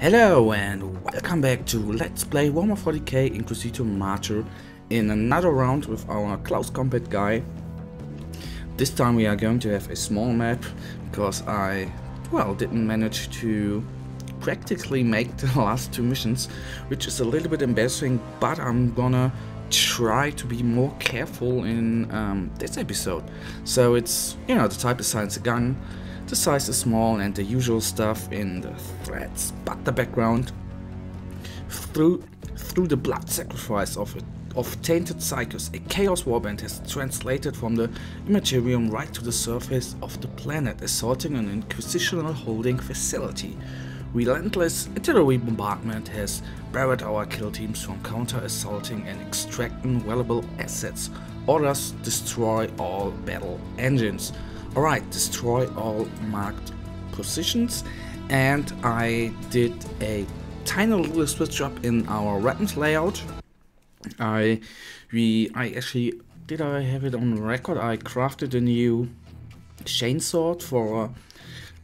Hello and welcome back to Let's Play Warhammer 40k Inquisitor Martyr in another round with our close combat guy. This time we are going to have a small map because I, well, didn't manage to practically make the last two missions, which is a little bit embarrassing, but I'm gonna try to be more careful in um, this episode. So it's, you know, the type Silence the Gun, the size is small and the usual stuff in the threads, but the background through through the blood sacrifice of it of tainted psykers, a chaos warband has translated from the immaterium right to the surface of the planet, assaulting an inquisitional holding facility. Relentless artillery bombardment has barred our kill teams from counter-assaulting and extracting valuable assets. Orders destroy all battle engines. Alright, destroy all marked positions. And I did a tiny little switch up in our weapons layout. I we I actually did I have it on record? I crafted a new chainsword for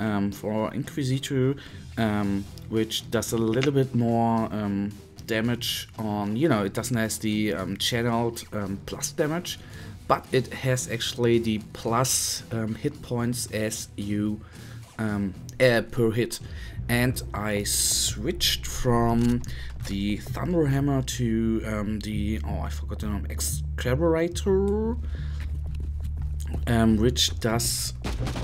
um, for Inquisitor um, which does a little bit more um, damage on you know it doesn't have the um, channeled um, plus damage but it has actually the plus um, hit points as you um, uh, per hit. And I switched from the Thunderhammer to um, the oh I forgot the name Excavator um, which does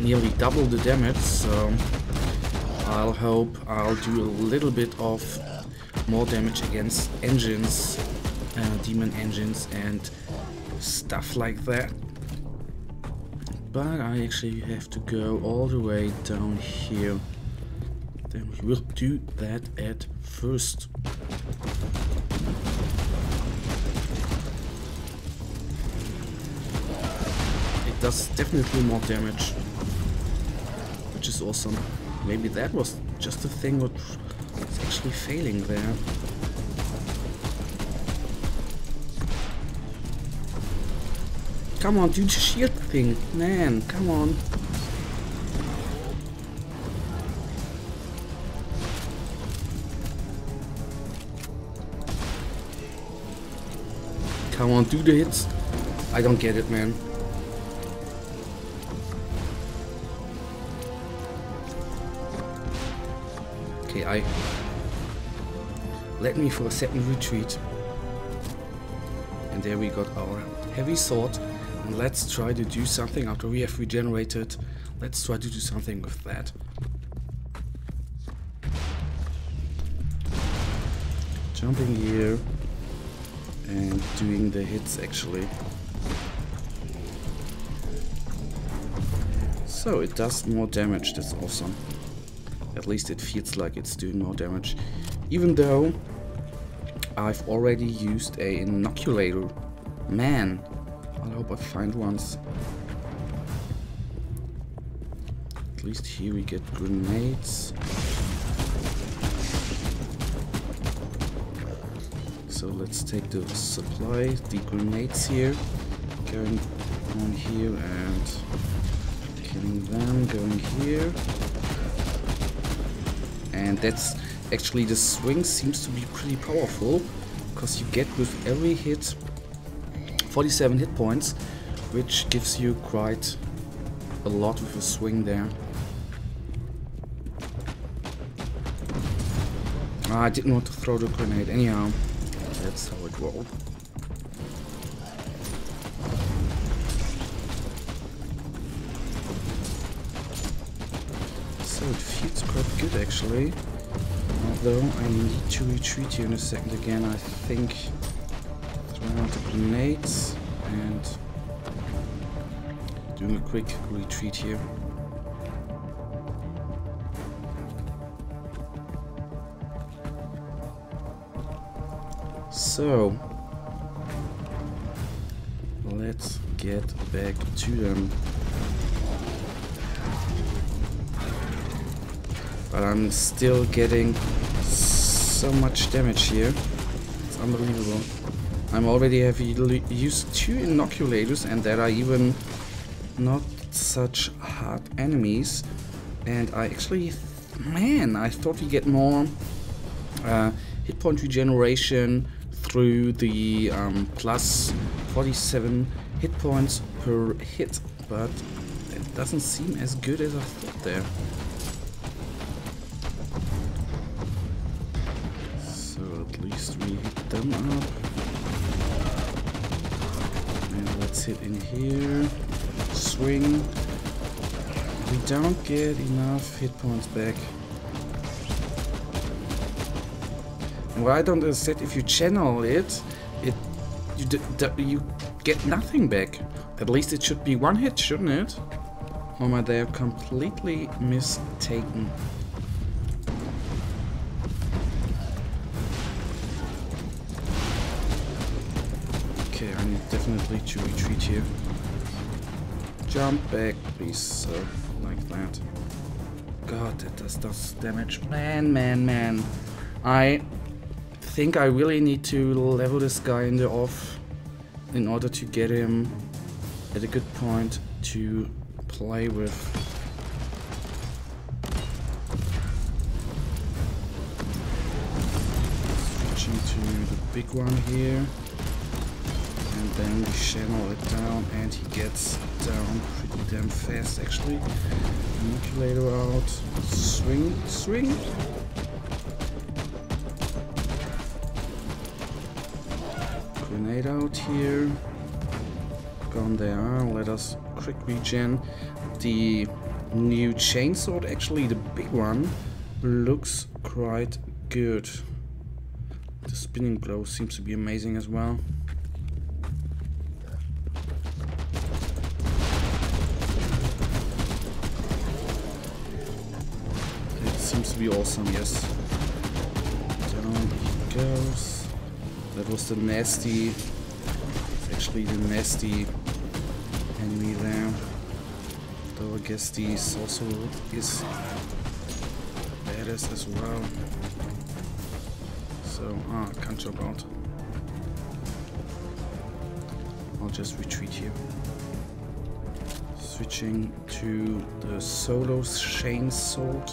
nearly double the damage. So I'll hope I'll do a little bit of more damage against engines uh, demon engines and stuff like that. But I actually have to go all the way down here. Then we will do that at first. It does definitely more damage, which is awesome. Maybe that was just a thing what actually failing there. Come on, do the thing. Man, come on. Come on, do the hits. I don't get it, man. Okay, I... Let me for a second retreat. And there we got our heavy sword. Let's try to do something after we have regenerated. Let's try to do something with that. Jumping here and doing the hits actually. So it does more damage, that's awesome. At least it feels like it's doing more damage. Even though I've already used a inoculator. Man, I hope I find ones. At least here we get grenades. So let's take the supply, the grenades here. Going on here and killing them, going here. And that's actually the swing seems to be pretty powerful because you get with every hit 47 hit points, which gives you quite a lot with a swing there. I didn't want to throw the grenade anyhow. That's how it rolled. So it feels quite good actually. Although I need to retreat here in a second again, I think grenades and doing a quick retreat here. So, let's get back to them. But I'm still getting so much damage here. It's unbelievable. I'm already have used two inoculators and there are even not such hard enemies. And I actually, man, I thought we get more uh, hit point regeneration through the um, plus 47 hit points per hit, but it doesn't seem as good as I thought there. So at least we hit them up. And let's hit in here. Swing. We don't get enough hit points back. And what I don't understand, if you channel it, it you, you get nothing back. At least it should be one hit, shouldn't it? Oh or am I there completely mistaken? Need to retreat here. Jump back, please, so like that. God, that does, does damage. Man, man, man. I think I really need to level this guy in the off in order to get him at a good point to play with. Switching to the big one here. Then we channel it down and he gets down pretty damn fast actually. Manipulator out. Swing, swing. Grenade out here. Gone there. Let us quick regen. The new chainsaw, actually the big one, looks quite good. The spinning blow seems to be amazing as well. To be awesome, yes. Down he goes. That was the nasty, actually the nasty enemy there. Though I guess these also is badass as well. So, ah, can't jump out. I'll just retreat here. Switching to the solo chain sword.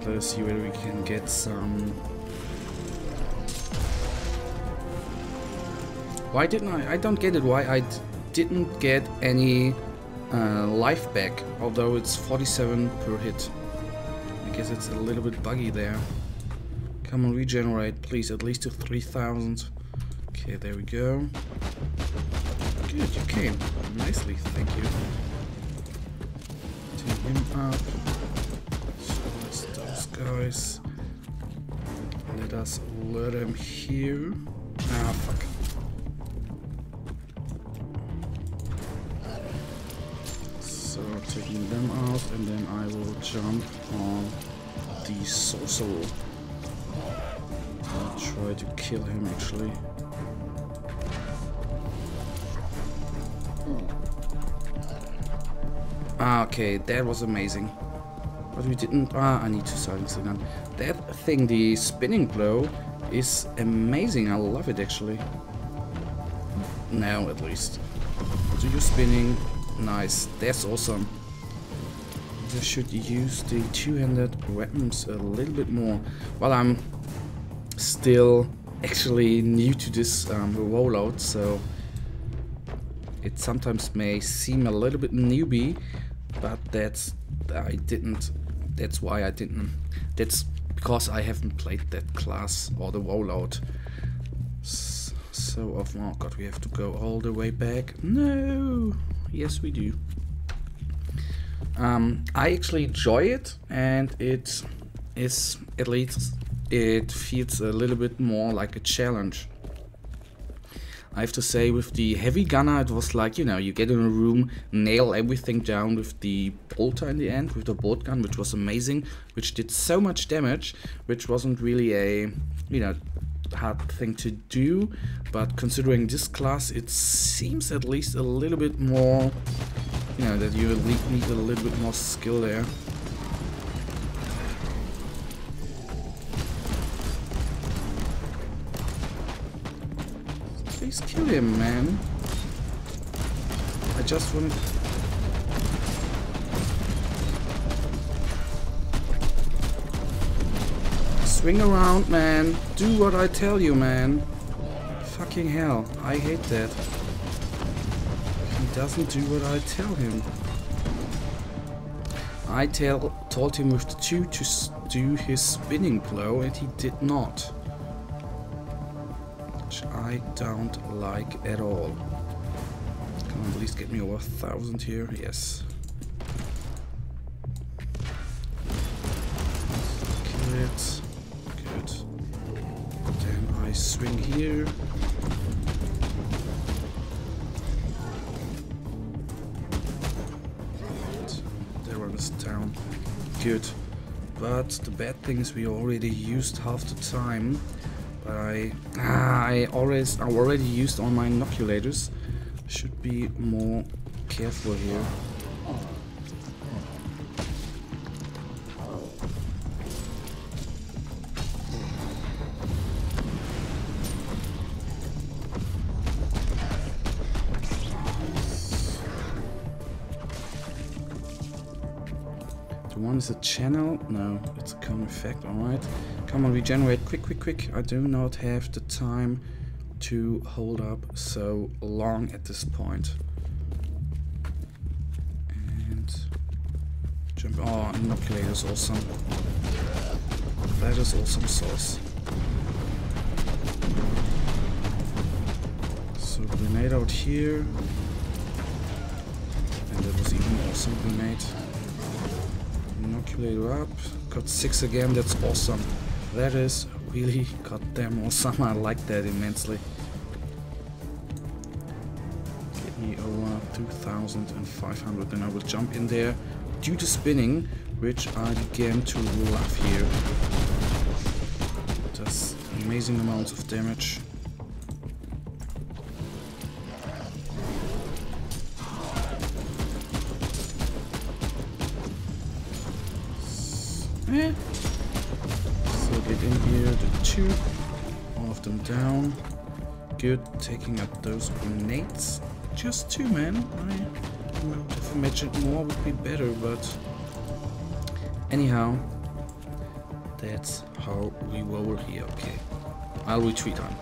Let us see whether we can get some Why didn't I? I don't get it. Why I didn't get any uh, life back, although it's 47 per hit. I guess it's a little bit buggy there. Come on, regenerate, please, at least to 3000. Okay, there we go. Good, you came. Nicely, thank you. Take him up. Guys. Let us let him here. Ah, fuck. So taking them out and then I will jump on the sorcerer. I'll try to kill him actually. Ah, okay, that was amazing. But we didn't... Ah, I need to silence the gun. That thing, the spinning blow, is amazing. I love it actually. Now at least. Do you spinning? Nice, that's awesome. I should use the two-handed weapons a little bit more. While I'm still actually new to this um, rollout, so it sometimes may seem a little bit newbie, but that's I didn't. That's why I didn't. That's because I haven't played that class or the rollout so often. Oh god, we have to go all the way back. No. Yes, we do. Um, I actually enjoy it, and it is at least it feels a little bit more like a challenge. I have to say with the heavy gunner it was like, you know, you get in a room, nail everything down with the bolter in the end, with the bolt gun, which was amazing, which did so much damage, which wasn't really a, you know, hard thing to do, but considering this class, it seems at least a little bit more, you know, that you need a little bit more skill there. Kill him, man. I just want... to Swing around, man. Do what I tell you, man. Fucking hell. I hate that. He doesn't do what I tell him. I tell, told him with the 2 to do his spinning blow and he did not. I don't like at all. Come on, please get me over a thousand here. Yes. Good. Good. Then I swing here. There is down. Good. But the bad thing is we already used half the time. But I, ah, I always, I already used all my inoculators. Should be more careful here. The one is a channel? No, it's a cone effect, alright. Come on, regenerate, quick, quick, quick. I do not have the time to hold up so long at this point. And jump, oh, inoculate is awesome. That is awesome sauce. So grenade out here. And that was even awesome grenade. Inoculator up. Got six again, that's awesome. That is really goddamn awesome. I like that immensely. Get me over 2500 and I will jump in there due to spinning, which I began to love here. Does amazing amounts of damage. Eh. Two, all of them down. Good, taking up those grenades. Just two, man. I would have imagined more would be better, but anyhow, that's how we roll here. Okay, I'll retreat on.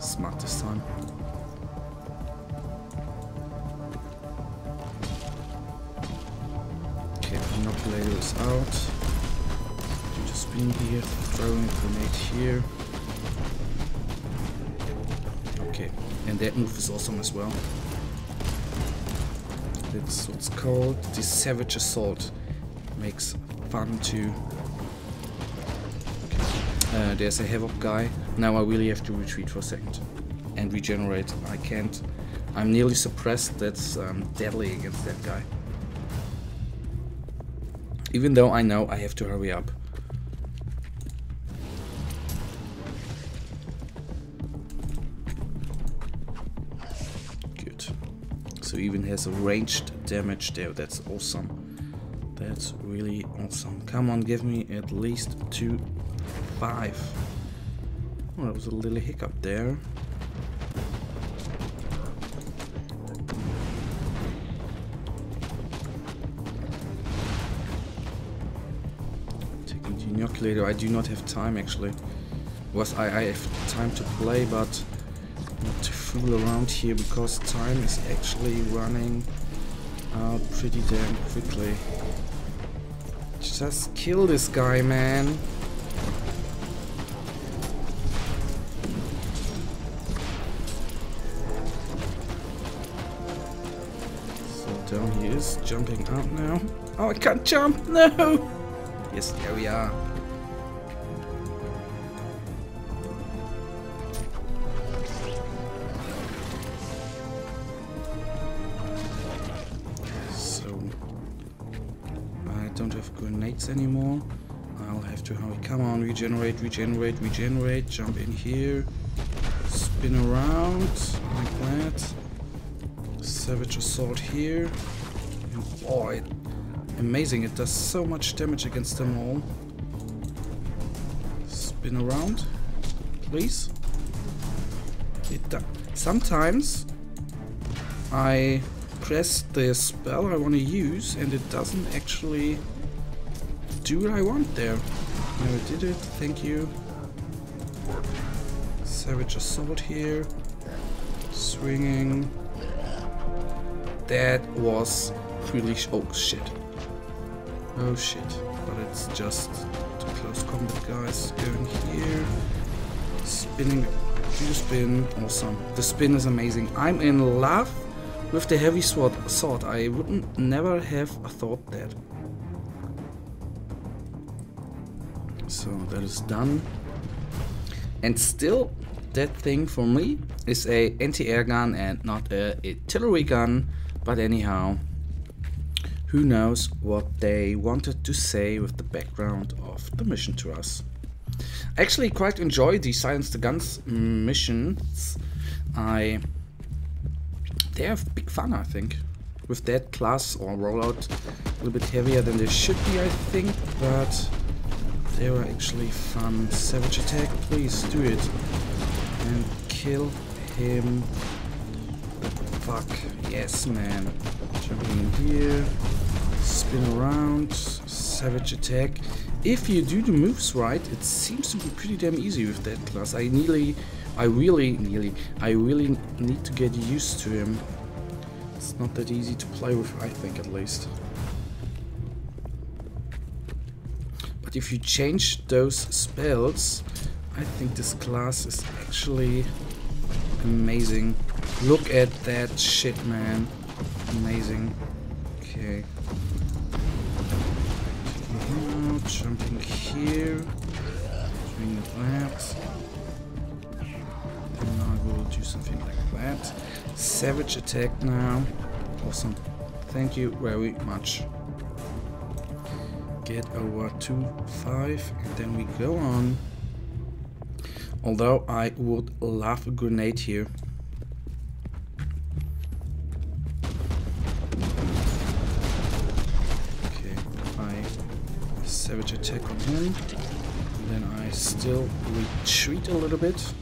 Smart this time. Okay, inoculator is out spin here, throwing grenade here. Okay, and that move is awesome as well. That's what's called the Savage Assault. Makes fun too. Uh, there's a Havoc guy. Now I really have to retreat for a second. And regenerate. I can't. I'm nearly suppressed. That's um, deadly against that guy. Even though I know I have to hurry up. So even has a ranged damage there. That's awesome. That's really awesome. Come on, give me at least two, five. Oh, that was a little hiccup there. Taking the inoculator. I do not have time actually. Was I, I have time to play, but fool around here because time is actually running out pretty damn quickly. Just kill this guy, man. So down he is, jumping out now. Oh, I can't jump, no! Yes, there we are. Anymore. I'll have to hurry. Come on, regenerate, regenerate, regenerate. Jump in here. Spin around like that. Savage Assault here. And it, amazing. It does so much damage against them all. Spin around, please. It Sometimes I press the spell I want to use and it doesn't actually do what I want there. It did it. Thank you. Savage Assault here. Swinging. That was really... oh, shit. Oh, shit. But it's just the close combat guys going here. Spinning. Do spin. Awesome. The spin is amazing. I'm in love with the heavy sword. sword. I wouldn't never have thought that. So that is done. And still, that thing for me is a anti-air gun and not a artillery gun. But anyhow, who knows what they wanted to say with the background of the mission to us. I actually quite enjoy the Silence the Guns missions. I they have big fun, I think. With that class or rollout a little bit heavier than they should be, I think, but they were actually fun. Savage attack, please do it. And kill him. Fuck, yes man. Jumping in here, spin around, savage attack. If you do the moves right, it seems to be pretty damn easy with that class. I nearly, I really, nearly, I really need to get used to him. It's not that easy to play with, I think at least. But if you change those spells, I think this class is actually amazing. Look at that shit, man. Amazing. Okay. Now, jumping here. Doing that. Then I will do something like that. Savage attack now. Awesome. Thank you very much. Get over to 5 and then we go on. Although I would love a grenade here. Okay, I savage attack on him. Then I still retreat a little bit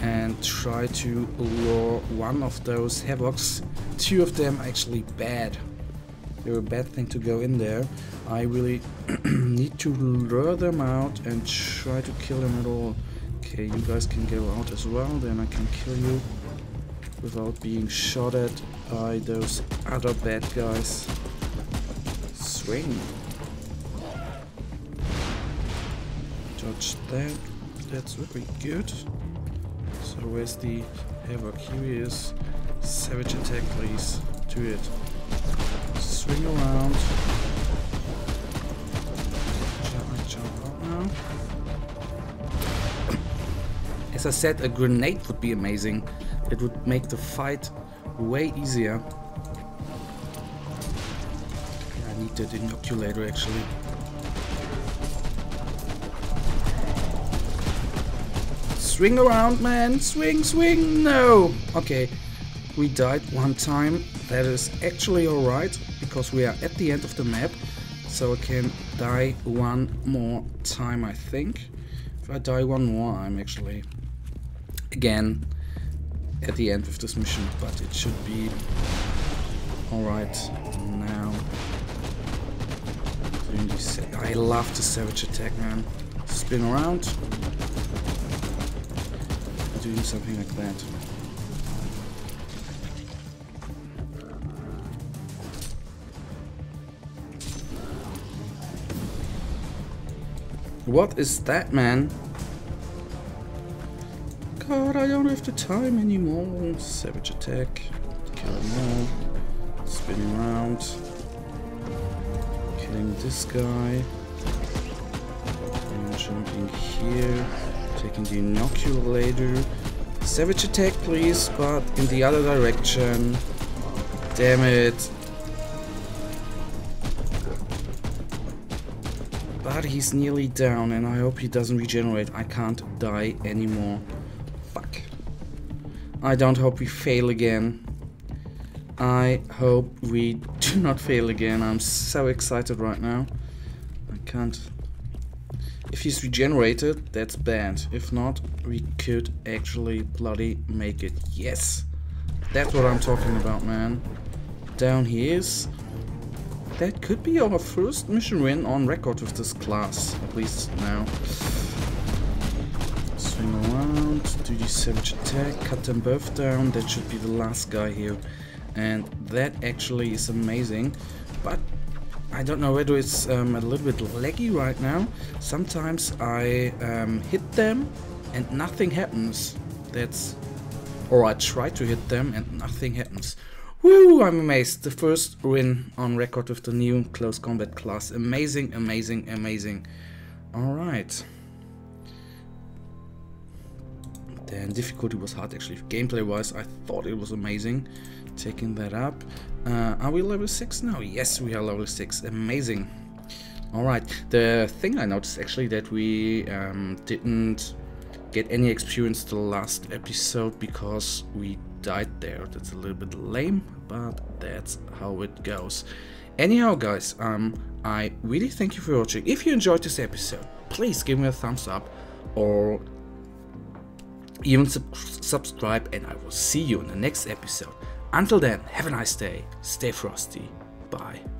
and try to lure one of those Havocs. Two of them actually bad. They were a bad thing to go in there. I really need to lure them out and try to kill them at all. Okay, you guys can go out as well, then I can kill you without being shot at by those other bad guys. Swing. Dodge that. That's very good. So where's the he is. Savage attack, please. Do it. Swing around. Jump, jump out now. As I said, a grenade would be amazing. It would make the fight way easier. I need that inoculator actually. Swing around, man. Swing, swing. No. Okay. We died one time. That is actually alright, because we are at the end of the map. So I can die one more time, I think. If I die one more, I'm actually again at the end of this mission, but it should be alright now. I love the savage attack, man. Spin around. Doing something like that. What is that, man? God, I don't have the time anymore. Savage attack. Kill them all. Spinning around. Killing this guy. And jumping here. Taking the inoculator. Savage attack, please, but in the other direction. Damn it. He's nearly down and I hope he doesn't regenerate. I can't die anymore. Fuck. I don't hope we fail again. I hope we do not fail again. I'm so excited right now. I can't... If he's regenerated, that's bad. If not, we could actually bloody make it. Yes! That's what I'm talking about, man. Down he is. That could be our first mission win on record with this class, at least now. Swing around, do the savage attack, cut them both down, that should be the last guy here. And that actually is amazing, but I don't know whether it's um, a little bit laggy right now. Sometimes I um, hit them and nothing happens. That's... Or I try to hit them and nothing happens. Woo, I'm amazed. The first win on record with the new close combat class. Amazing, amazing, amazing. Alright. Then difficulty was hard actually. Gameplay wise, I thought it was amazing. Taking that up. Uh, are we level 6 now? Yes, we are level 6. Amazing. Alright, the thing I noticed actually that we um, didn't get any experience the last episode because we died there. That's a little bit lame, but that's how it goes. Anyhow, guys, um, I really thank you for watching. If you enjoyed this episode, please give me a thumbs up or even sub subscribe and I will see you in the next episode. Until then, have a nice day, stay frosty, bye.